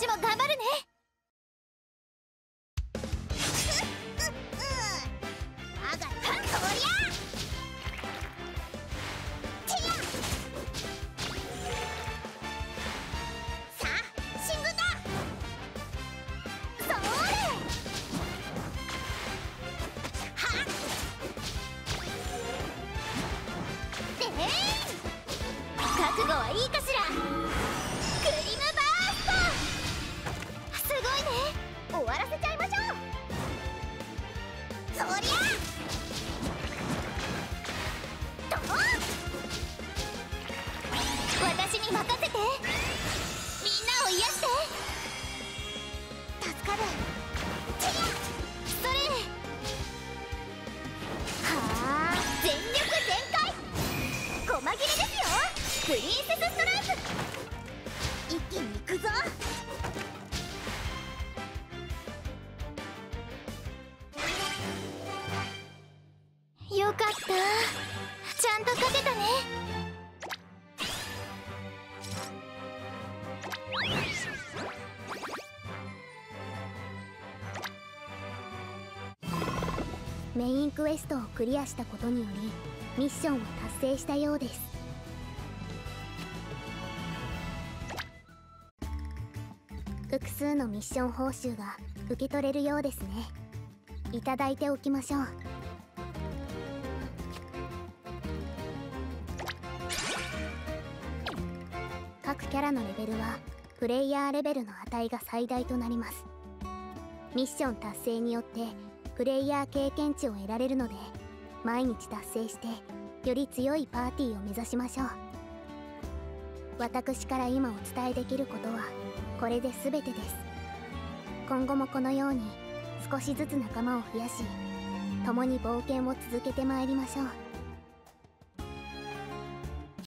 私も頑張るね。覚悟はいいかしら。に任せてみんなを癒して。助かるてやそれはあ全力全開細切れですよプリンセスストライプ一気に行くぞよかったメインクエストをクリアしたことによりミッションを達成したようです。複数のミッション報酬が受け取れるようですね。いただいておきましょう。各キャラのレベルはプレイヤーレベルの値が最大となります。ミッション達成によってプレイヤー経験値を得られるので毎日達成してより強いパーティーを目指しましょう。私から今お伝えできることはこれで全てです。今後もこのように少しずつ仲間を増やし共に冒険を続けてまいりましょう。